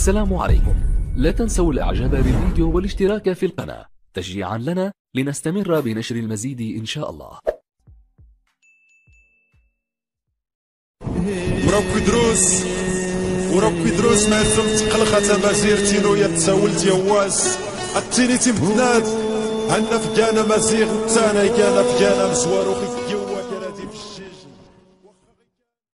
السلام عليكم. لا تنسوا الاعجاب بالفيديو والاشتراك في القناة. تشجيعا لنا لنستمر بنشر المزيد إن شاء الله. وراك دروس وراك دروس ما يلزم تقلق تمازير تينو يا تساول ديواز التيني تيمتناد عنا فكانا مزيغ تانا كان فكانا مزوار وخيك